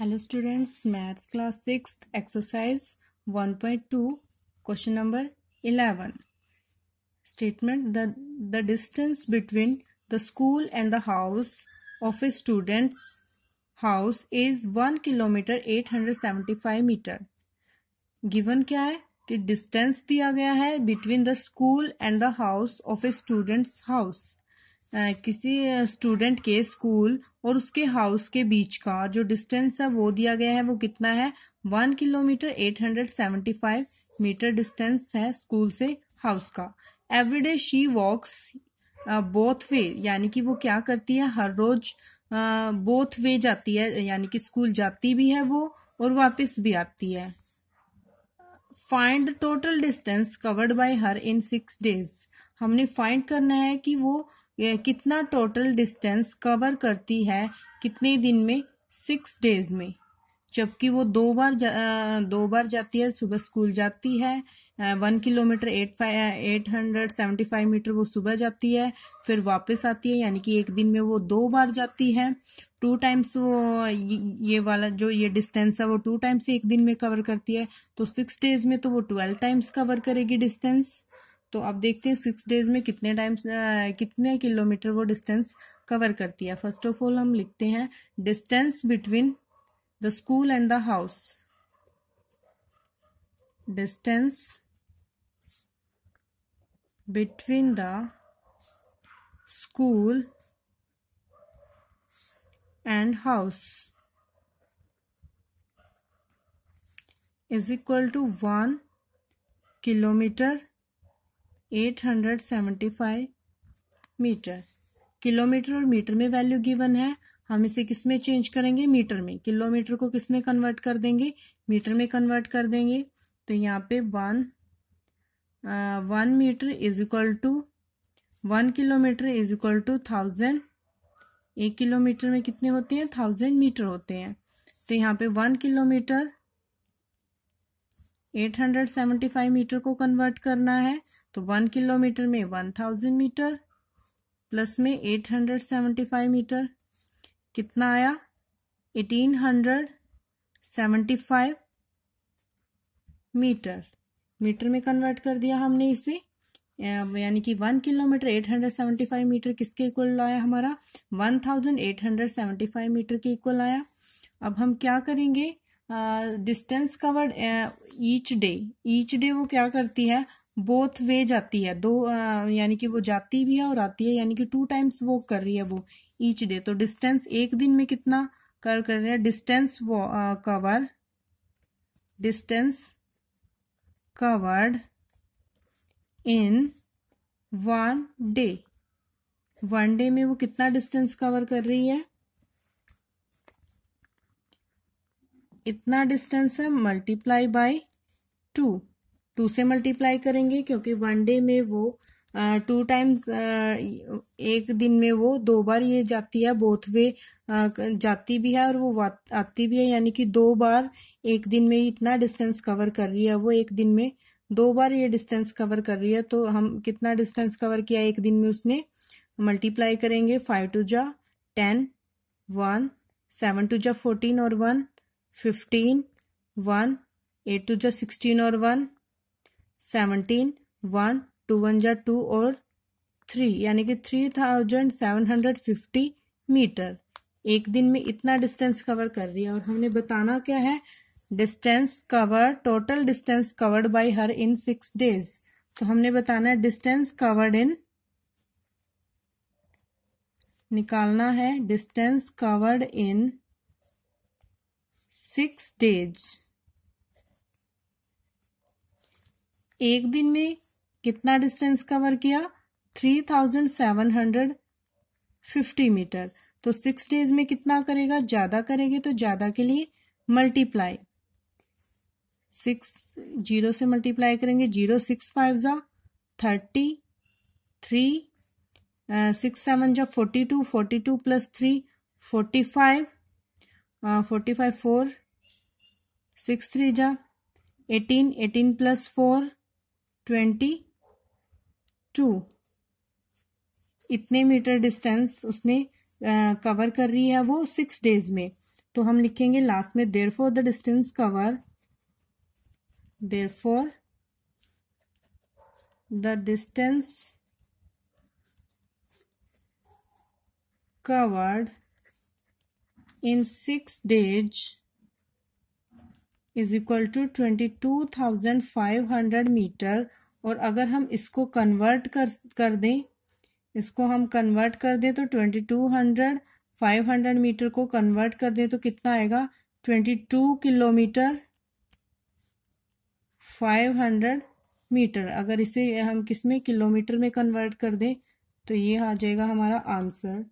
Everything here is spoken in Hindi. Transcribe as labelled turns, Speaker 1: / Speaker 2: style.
Speaker 1: Hello students maths class six exercise one point two question number eleven statement the the distance between the school and the house of a students house is one kilometre eight hundred seventy five metre given क्या है? कि डिस्टेंस दिया गया है between the school and the house of a students house किसी स्टूडेंट के स्कूल और उसके हाउस के बीच का जो डिस्टेंस है, वो दिया गया है, वो कितना है? One kilometre eight hundred seventy five metre distance है स्कूल से हाउस का। Everyday she walks both way यानी कि वो क्या करती है? हर रोज बोथ वे जाती है, यानी कि स्कूल जाती भी है वो और वापस भी आती है। Find the total distance covered by her in six days हमने फाइंड करना है कि वो ये कितना टोटल डिस्टेंस कवर करती है? कितने दिन में? सिक्स डेज़ में। जबकि वो दो बार जा, दो बार जाती है सुबह स्कूल जाती है one kilometre eight five eight hundred seventy five metre वो सुबह जाती है फिर वापस आती है यानी कि एक दिन में वो दो बार जाती है। टू टाइम्स वो ये वाला जो ये डिस्टेंस है वो टू टाइम्स एक दिन में कवर करती है तो सिक्स डेज़ में तो वो ट्वेल्व टाइम्स कवर करेगी डिस्टेंस तो अब देखते हैं सिक्स डेज़ में कितने टाइम्स कितने किलोमीटर वो डिस्टेंस कवर करती है। फ़र्स्ट ऑफ़ ऑल हम लिखते हैं distance between the school and the house distance between the school and house is equal to one kilometre 875 metre. Kilometre और मीटर में वैल्यू गिवन है। हम इसे किसमें चेंज करेंगे? मीटर में। किलोमीटर को किसमें कन्वर्ट कर देंगे? मीटर में कन्वर्ट कर देंगे। तो यहाँ पे one one metre is equal to, one kilometre is equal to thousand. एक किलोमीटर में कितने होते हैं? थाउज़ेंड मीटर होते हैं। तो यहाँ पे one kilometre eight hundred seventy five metre को कन्वर्ट करना है तो वन किलोमीटर में वन थाउज़ेंड मीटर, प्लस में eight hundred seventy five metre, कितना आया? Eighteen hundred seventy five metre. Metre में कन्वर्ट कर दिया हमने इसे। यानी कि one kilometre eight hundred seventy five metre किसके इक्वल आया हमारा? One thousand eight hundred seventy five metre के इक्वल आया। अब हम क्या करेंगे? Distance covered each day each day वो क्या करती है? बोथ वे जाती है. दो यानी कि वो जाती भी है और आती है, यानी कि टू टाइम्स वॉक कर रही है वो ईच डे तो डिस्टेंस एक दिन में कितना कर कर रहे हैं? डिस्टेंस वो cover distance covered in one day one day में वो कितना डिस्टेंस कवर कर रही है? इतना डिस्टेंस है मल्टीप्लाई बाय टू टू से मल्टीप्लाई करेंगे क्योंकि वन डे में वो टू टाइम्स एक दिन में वो दो बार ये जाती है बोथ वे जाती भी है और वो आती भी है, यानी कि दो बार एक दिन में इतना डिस्टेंस कवर कर रही है वो एक दिन में, दो बार ये डिस्टेंस कवर कर रही है तो हम कितना डिस्टेंस कवर किया एक दिन में उसने? मल्टीप्लाई करेंगे फाइव टू जा टेन वन सेवन टू जा फोर्टीन और one fifteen one eight two जा सिक्सटीन और one seventeen one two one जा टू और थ्री यानी कि three thousand seven hundred fifty metre एक दिन में इतना डिस्टेंस कवर कर रही है और हमने बताना क्या है? Distance cover total distance covered by her in six days तो हमने बताना है डिस्टेंस कवर्ड इन निकालना है। Distance covered in six days. एक दिन में कितना डिस्टेंस कवर किया? Three thousand seven hundred fifty metre. तो सिक्स डेज़ में कितना करेगा? ज़्यादा करेंगे तो ज़्यादा के लिए मल्टीप्लाई। सिक्स, ज़ीरो से मल्टीप्लाई करेंगे, ज़ीरो सिक्स फाइव जा थर्टी, थ्री सिक्स सेवन जा forty two forty two plus three, forty five forty five four, six three जा, eighteen eighteen plus four, twenty two. इतने मीटर डिस्टेंस उसने कवर कर रही है वो सिक्स डेज़ में। तो हम लिखेंगे लास्ट में therefore the distance cover therefore the distance covered in six days is equal to twenty two thousand five hundred metre और अगर हम इसको कन्वर्ट कर कर दें, इसको हम कन्वर्ट कर दें तो twenty two hundred five hundred metre को कन्वर्ट कर दें तो कितना आएगा? Twenty two kilometre five hundred metre अगर इसे हम किसमें किलोमीटर में कन्वर्ट कर दें तो ये आ जाएगा हमारा आंसर